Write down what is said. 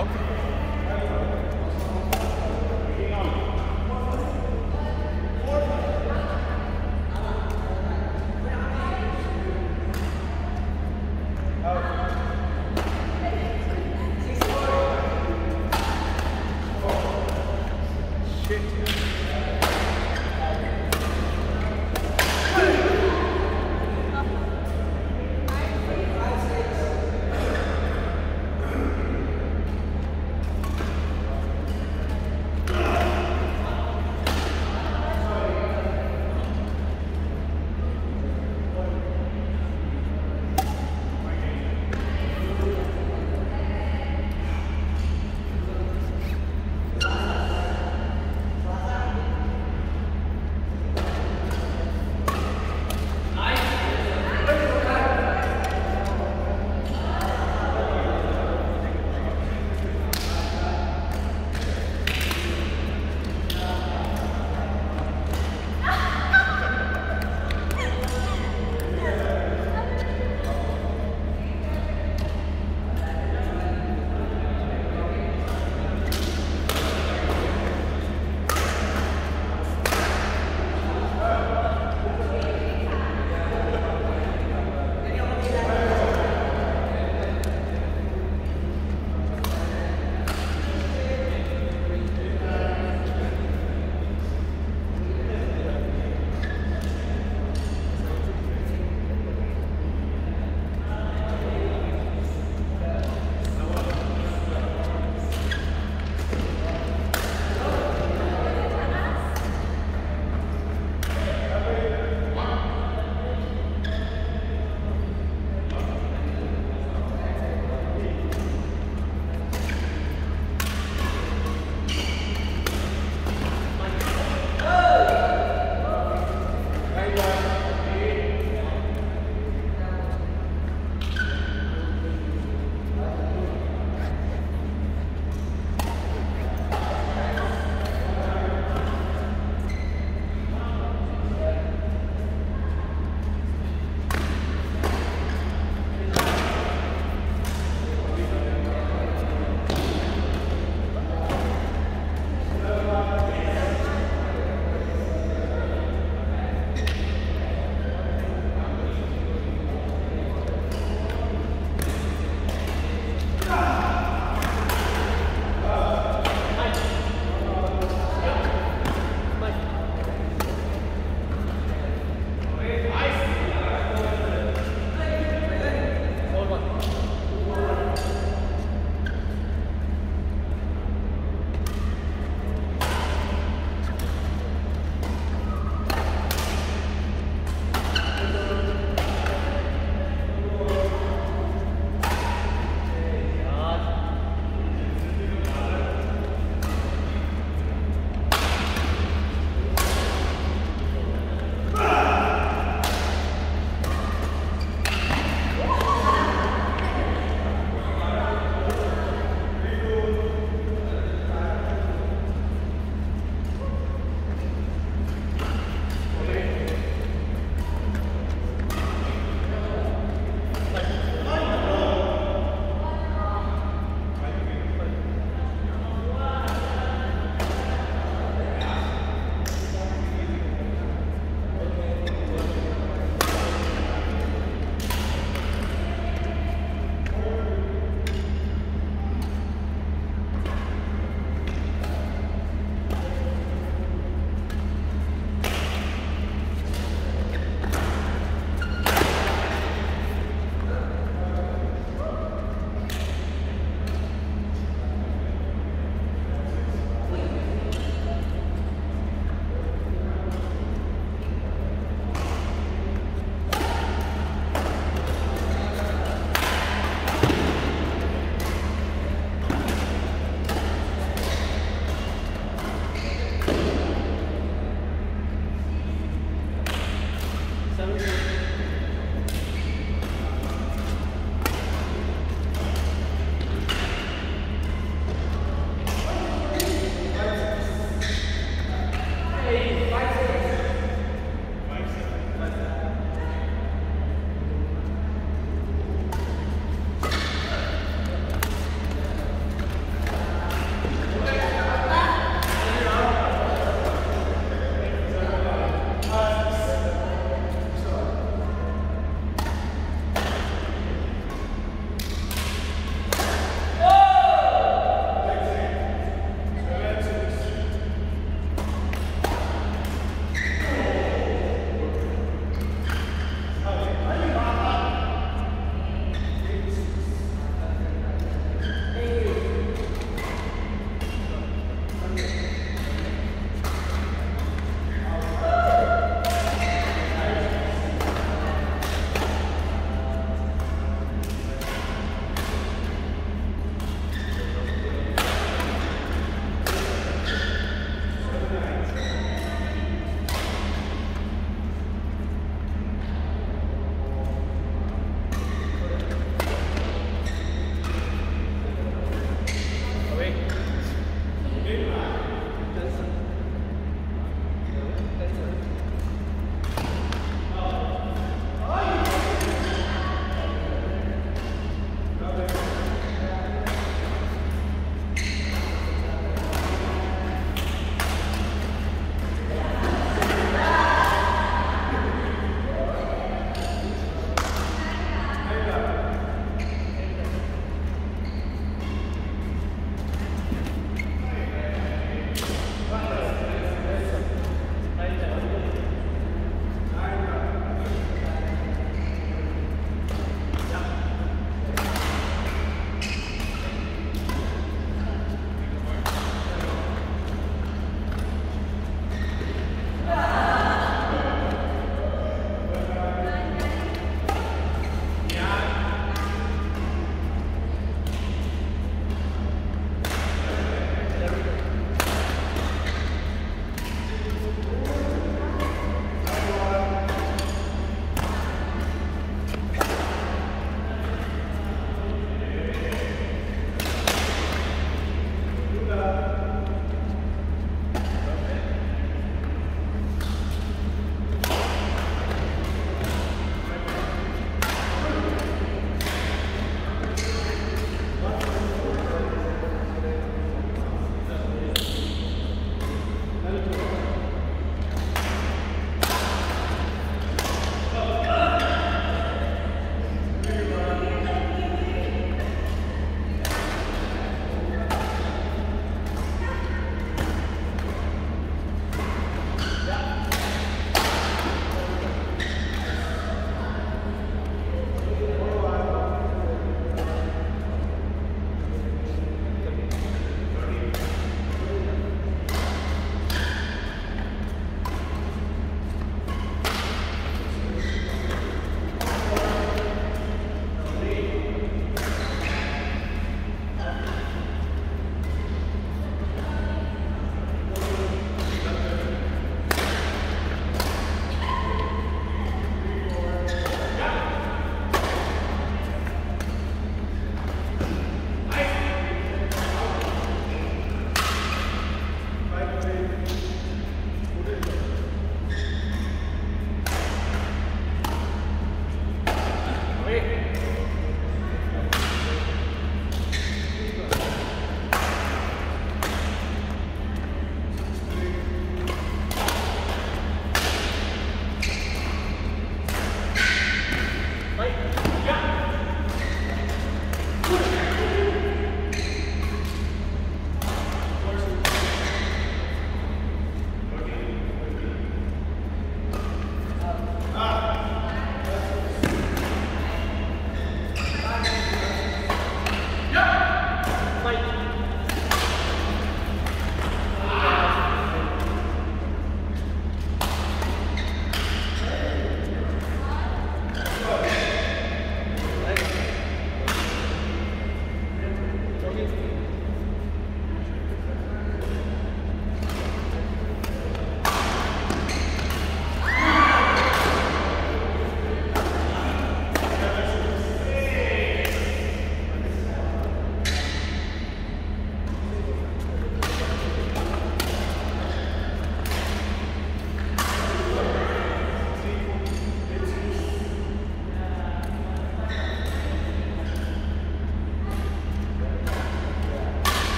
Outro.